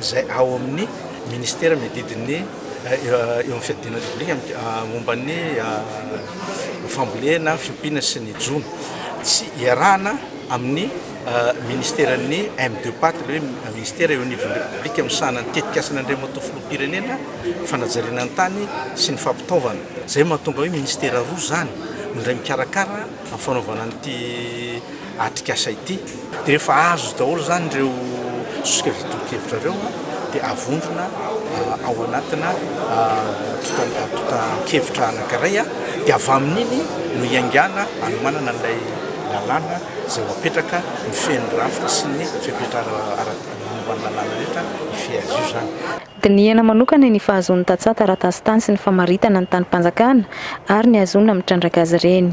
izay ao amin'ny Minisitera miadidy ny eo amin'ny fiadiana Biblia momba ny fambolena, fiompiana sy ny jono. Tsy iarahana amin'ny Minisiteran'ny MDEPAT, ilay hoe Minisitera eo anivon'ny Repoblika misahana ny Tetikasa an'Andriamatoa Filoham-pirenena, Fanajariana ny tany sy ny fampitaovana. Izay no mahatonga hoe Minisitera roa izany no indray mikarakara amin'ny fanaovana an'ity. atrikasa ity dia rehefa azo daholo izany ireo zozika izay tolo-kevitra ireo dia avondrona ao anatina antontan-kevitra anankiray dia avy amin'iny no hiaingàna hanomanana an'ilay lalàna izay ho apetraka mifehy ny rafitra sy ny fepetra ara-momba ny lalàna rehetra hifehy azy io izany. Dinihana manokana ny fahazoan'ny tantsaha taratasy tany sy ny famaritana ny tanim-panjakana ary ny hahazoana mitrandraka azy ireny.